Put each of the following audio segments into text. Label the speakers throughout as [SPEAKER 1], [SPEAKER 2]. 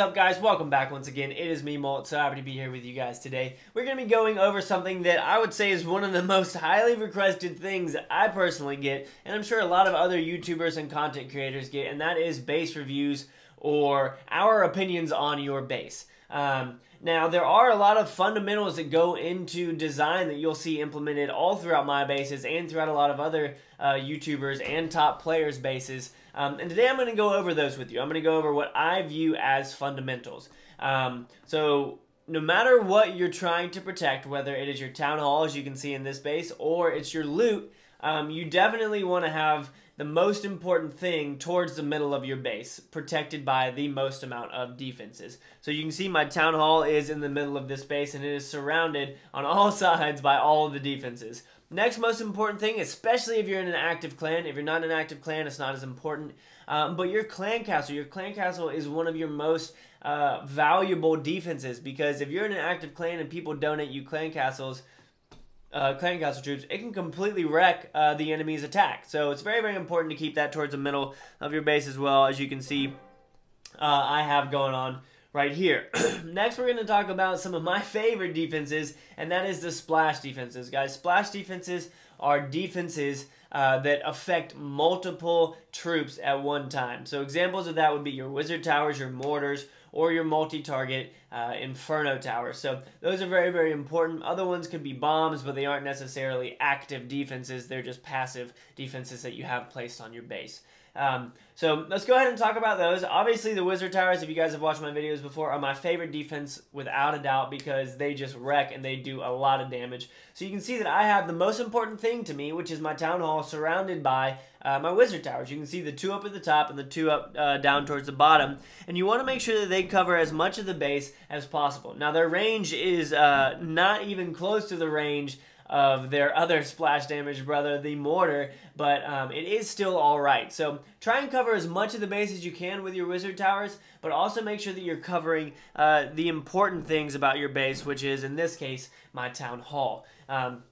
[SPEAKER 1] up, guys? Welcome back once again. It is me, Molt. So happy to be here with you guys today. We're going to be going over something that I would say is one of the most highly requested things I personally get, and I'm sure a lot of other YouTubers and content creators get, and that is base reviews or our opinions on your base. Um, now, there are a lot of fundamentals that go into design that you'll see implemented all throughout my bases and throughout a lot of other uh, YouTubers and top players' bases. Um, and today I'm going to go over those with you. I'm going to go over what I view as fundamentals. Um, so, no matter what you're trying to protect, whether it is your town hall, as you can see in this base, or it's your loot, um, you definitely want to have the most important thing towards the middle of your base, protected by the most amount of defenses. So you can see my town hall is in the middle of this base and it is surrounded on all sides by all of the defenses. Next most important thing, especially if you're in an active clan, if you're not in an active clan, it's not as important, um, but your clan castle, your clan castle is one of your most uh, valuable defenses because if you're in an active clan and people donate you clan castles, uh, clan castle troops, it can completely wreck uh, the enemy's attack. So it's very, very important to keep that towards the middle of your base as well. As you can see, uh, I have going on right here. Next, we're going to talk about some of my favorite defenses, and that is the splash defenses. Guys, splash defenses are defenses uh, that affect multiple troops at one time. So examples of that would be your wizard towers, your mortars, or your multi-target uh, Inferno towers. So those are very, very important. Other ones could be bombs, but they aren't necessarily active defenses. They're just passive defenses that you have placed on your base. Um, so let's go ahead and talk about those. Obviously, the Wizard Towers, if you guys have watched my videos before, are my favorite defense without a doubt because they just wreck and they do a lot of damage. So you can see that I have the most important thing to me, which is my Town Hall surrounded by uh, my Wizard Towers. You can see the two up at the top and the two up uh, down towards the bottom. And you want to make sure that they cover as much of the base as possible. Now, their range is uh, not even close to the range of their other splash damage brother, the Mortar, but um, it is still alright. So try and cover as much of the base as you can with your Wizard Towers, but also make sure that you're covering uh, the important things about your base, which is, in this case, my Town Hall. Um,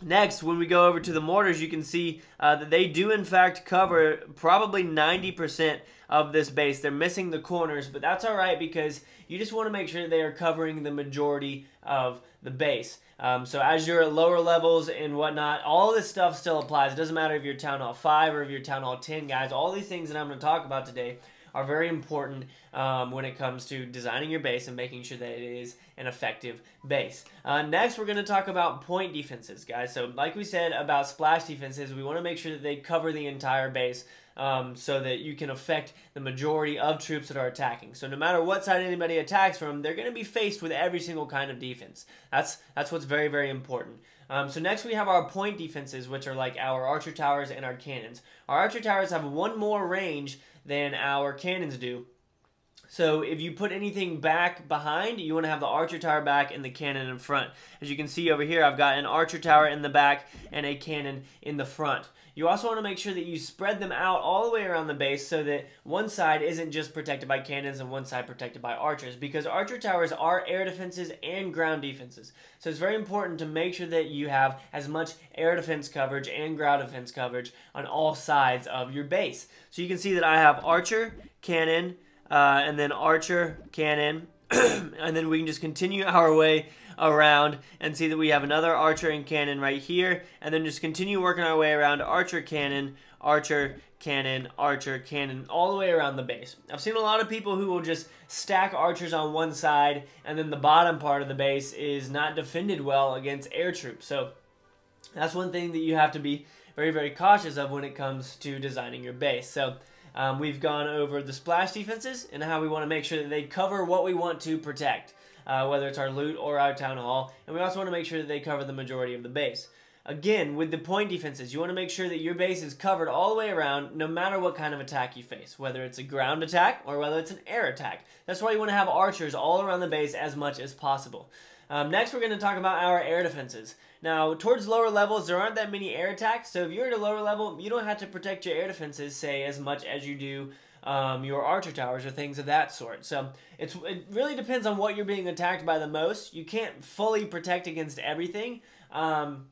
[SPEAKER 1] Next, when we go over to the mortars, you can see uh, that they do in fact cover probably 90% of this base. They're missing the corners, but that's all right because you just want to make sure they are covering the majority of the base. Um, so as you're at lower levels and whatnot, all this stuff still applies. It doesn't matter if you're Town Hall 5 or if you're Town Hall 10, guys. All these things that I'm going to talk about today are very important um, when it comes to designing your base and making sure that it is an effective base. Uh, next, we're going to talk about point defenses, guys. So like we said about splash defenses, we want to make sure that they cover the entire base um, so that you can affect the majority of troops that are attacking. So no matter what side anybody attacks from, they're going to be faced with every single kind of defense. That's, that's what's very, very important. Um, so next we have our point defenses, which are like our archer towers and our cannons. Our archer towers have one more range than our cannons do. So if you put anything back behind, you want to have the archer tower back and the cannon in front. As you can see over here, I've got an archer tower in the back and a cannon in the front. You also want to make sure that you spread them out all the way around the base so that one side isn't just protected by cannons and one side protected by archers because archer towers are air defenses and ground defenses. So it's very important to make sure that you have as much air defense coverage and ground defense coverage on all sides of your base. So you can see that I have archer, cannon, uh, and then archer, cannon, and then we can just continue our way around and see that we have another archer and cannon right here, and then just continue working our way around archer, cannon, archer, cannon, archer, cannon, all the way around the base. I've seen a lot of people who will just stack archers on one side, and then the bottom part of the base is not defended well against air troops. So that's one thing that you have to be very, very cautious of when it comes to designing your base. So um, we've gone over the splash defenses and how we want to make sure that they cover what we want to protect, uh, whether it's our loot or our town hall. And we also want to make sure that they cover the majority of the base. Again, with the point defenses, you want to make sure that your base is covered all the way around no matter what kind of attack you face, whether it's a ground attack or whether it's an air attack. That's why you want to have archers all around the base as much as possible. Um, next, we're going to talk about our air defenses. Now, towards lower levels, there aren't that many air attacks, so if you're at a lower level, you don't have to protect your air defenses, say, as much as you do um, your archer towers or things of that sort. So it's it really depends on what you're being attacked by the most. You can't fully protect against everything. Um,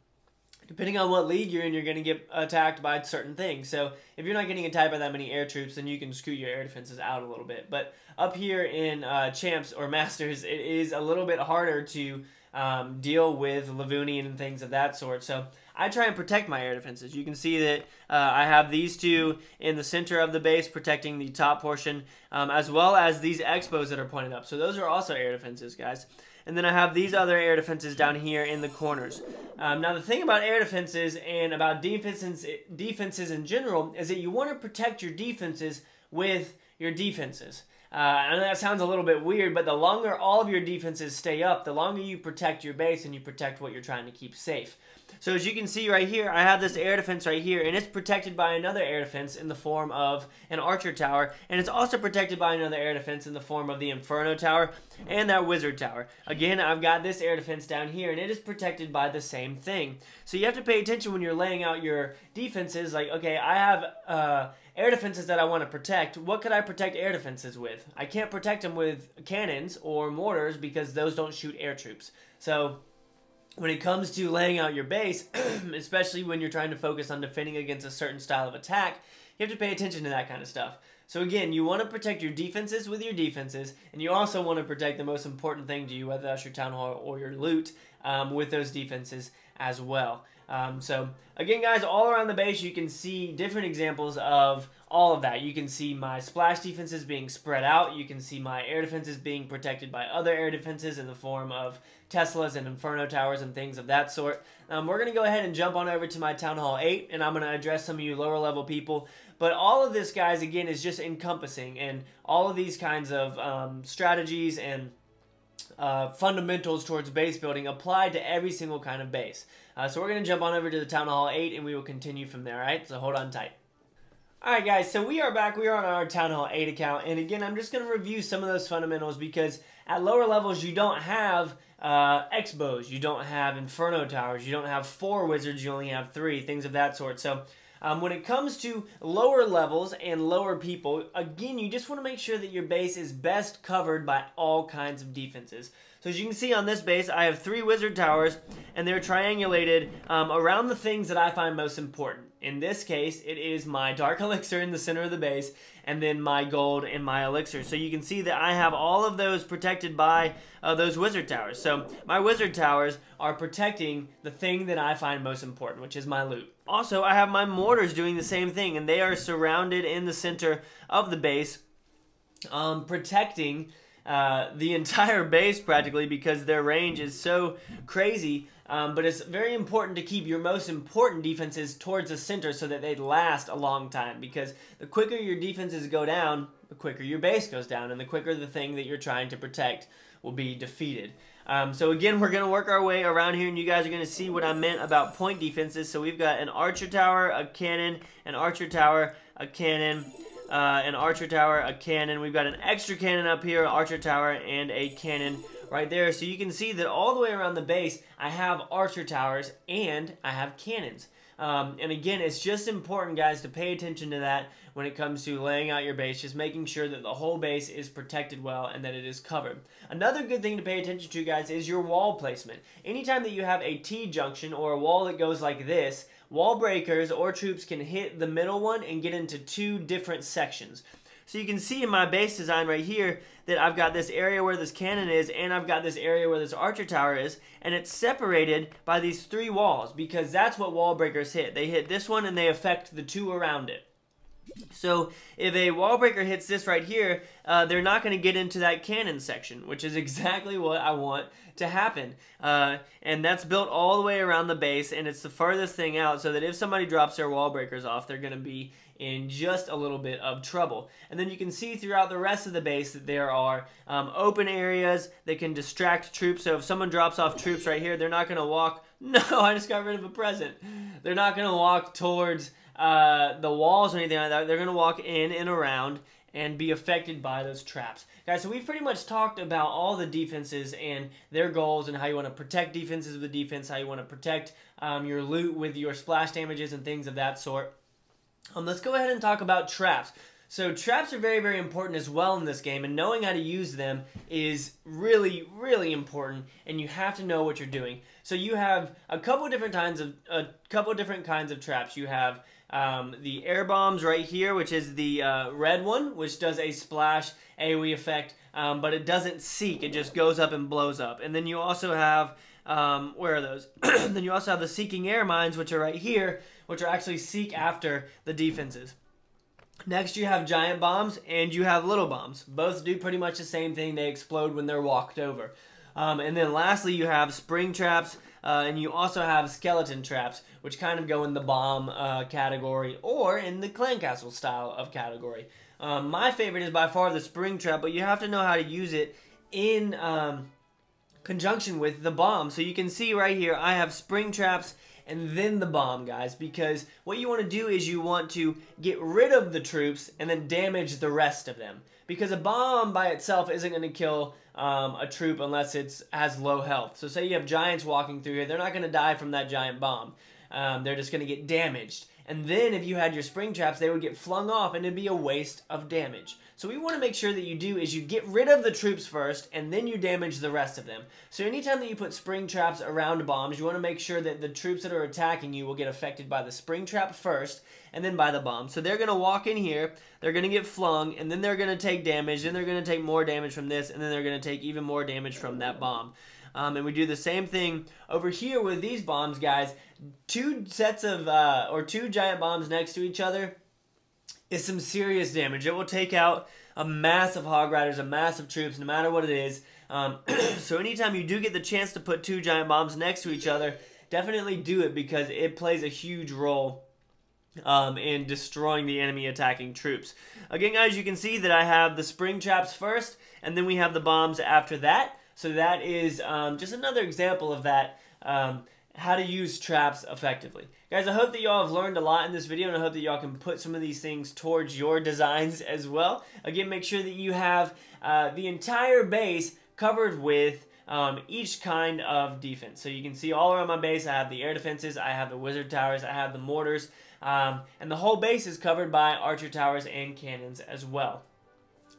[SPEAKER 1] depending on what league you're in, you're going to get attacked by certain things. So if you're not getting attacked by that many air troops, then you can scoot your air defenses out a little bit. But up here in uh, champs or masters, it is a little bit harder to um, deal with LavaLoonion and things of that sort. So I try and protect my air defenses. You can see that uh, I have these two in the center of the base protecting the top portion, um, as well as these X-bows that are pointed up. So those are also air defenses, guys. And then I have these other air defenses down here in the corners. Um, now the thing about air defenses and about defenses, defenses in general is that you want to protect your defenses with your defenses. Uh, I know that sounds a little bit weird, but the longer all of your defenses stay up, the longer you protect your base and you protect what you're trying to keep safe. So as you can see right here, I have this air defense right here, and it's protected by another air defense in the form of an archer tower, and it's also protected by another air defense in the form of the inferno tower and that wizard tower. Again, I've got this air defense down here, and it is protected by the same thing. So you have to pay attention when you're laying out your defenses, like, okay, I have... Uh, air defenses that I want to protect, what could I protect air defenses with? I can't protect them with cannons or mortars because those don't shoot air troops. So when it comes to laying out your base, especially when you're trying to focus on defending against a certain style of attack, you have to pay attention to that kind of stuff. So again, you want to protect your defenses with your defenses, and you also want to protect the most important thing to you, whether that's your town hall or your loot, um, with those defenses as well. Um, so again, guys, all around the base, you can see different examples of all of that. You can see my splash defenses being spread out. You can see my air defenses being protected by other air defenses in the form of Teslas and Inferno Towers and things of that sort. Um, we're going to go ahead and jump on over to my Town Hall 8, and I'm going to address some of you lower level people. But all of this, guys, again, is just encompassing, and all of these kinds of um, strategies and uh, fundamentals towards base building apply to every single kind of base. Uh, so we're going to jump on over to the Town Hall 8 and we will continue from there, alright? So hold on tight. Alright guys, so we are back. We are on our Town Hall 8 account. And again, I'm just going to review some of those fundamentals because at lower levels you don't have uh, X-bows, you don't have Inferno Towers, you don't have four wizards, you only have three, things of that sort. So um, when it comes to lower levels and lower people, again, you just want to make sure that your base is best covered by all kinds of defenses. So as you can see on this base, I have three wizard towers, and they're triangulated um, around the things that I find most important. In this case, it is my dark elixir in the center of the base, and then my gold and my elixir. So you can see that I have all of those protected by uh, those wizard towers. So my wizard towers are protecting the thing that I find most important, which is my loot. Also, I have my mortars doing the same thing, and they are surrounded in the center of the base, um, protecting uh, the entire base practically because their range is so crazy. Um, but it's very important to keep your most important defenses towards the center so that they last a long time. Because the quicker your defenses go down, the quicker your base goes down, and the quicker the thing that you're trying to protect will be defeated. Um, so again, we're going to work our way around here, and you guys are going to see what I meant about point defenses. So we've got an archer tower, a cannon, an archer tower, a cannon, uh, an archer tower, a cannon. We've got an extra cannon up here, archer tower, and a cannon right there. So you can see that all the way around the base, I have archer towers and I have cannons. Um, and again, it's just important, guys, to pay attention to that when it comes to laying out your base, just making sure that the whole base is protected well and that it is covered. Another good thing to pay attention to, guys, is your wall placement. Anytime that you have a T-junction or a wall that goes like this, wall breakers or troops can hit the middle one and get into two different sections. So you can see in my base design right here that I've got this area where this cannon is and I've got this area where this archer tower is and it's separated by these three walls because that's what wall breakers hit. They hit this one and they affect the two around it. So if a wall breaker hits this right here, uh, they're not going to get into that cannon section, which is exactly what I want to happen. Uh, and that's built all the way around the base, and it's the furthest thing out so that if somebody drops their wall breakers off, they're going to be in just a little bit of trouble. And then you can see throughout the rest of the base that there are um, open areas that can distract troops. So if someone drops off troops right here, they're not going to walk. No, I just got rid of a present. They're not going to walk towards uh, the walls or anything like that. They're going to walk in and around and be affected by those traps. Guys, so we've pretty much talked about all the defenses and their goals and how you want to protect defenses with defense, how you want to protect um, your loot with your splash damages and things of that sort. Um, let's go ahead and talk about traps. So traps are very, very important as well in this game, and knowing how to use them is really, really important. And you have to know what you're doing. So you have a couple different kinds of a couple different kinds of traps. You have um, the air bombs right here, which is the uh, red one, which does a splash AoE effect, um, but it doesn't seek. It just goes up and blows up. And then you also have um, where are those? then you also have the seeking air mines, which are right here, which are actually seek after the defenses. Next, you have giant bombs and you have little bombs. Both do pretty much the same thing. They explode when they're walked over. Um, and then lastly, you have spring traps, uh, and you also have skeleton traps, which kind of go in the bomb uh, category or in the clan castle style of category. Um, my favorite is by far the spring trap, but you have to know how to use it in um, conjunction with the bomb. So you can see right here, I have spring traps and then the bomb, guys, because what you want to do is you want to get rid of the troops and then damage the rest of them. Because a bomb by itself isn't going to kill um, a troop unless it has low health. So say you have giants walking through here, they're not going to die from that giant bomb. Um, they're just going to get damaged. And then if you had your spring traps, they would get flung off and it'd be a waste of damage. So we want to make sure that you do is you get rid of the troops first and then you damage the rest of them. So anytime that you put spring traps around bombs, you want to make sure that the troops that are attacking you will get affected by the spring trap first and then by the bomb. So they're going to walk in here, they're going to get flung, and then they're going to take damage, then they're going to take more damage from this, and then they're going to take even more damage from that bomb. Um, and we do the same thing over here with these bombs, guys. Two sets of, uh, or two giant bombs next to each other is some serious damage. It will take out a mass of Hog Riders, a mass of troops, no matter what it is. Um, so anytime you do get the chance to put two giant bombs next to each other, definitely do it because it plays a huge role um, in destroying the enemy attacking troops. Again, guys, you can see that I have the spring traps first, and then we have the bombs after that. So that is um, just another example of that, um, how to use traps effectively. Guys, I hope that y'all have learned a lot in this video, and I hope that y'all can put some of these things towards your designs as well. Again, make sure that you have uh, the entire base covered with um, each kind of defense. So you can see all around my base, I have the air defenses, I have the wizard towers, I have the mortars, um, and the whole base is covered by archer towers and cannons as well.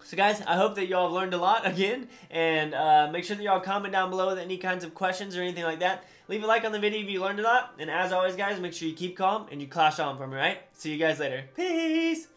[SPEAKER 1] So guys, I hope that y'all have learned a lot again, and uh, make sure that y'all comment down below with any kinds of questions or anything like that. Leave a like on the video if you learned a lot, and as always guys, make sure you keep calm and you clash on for me, right? See you guys later. Peace!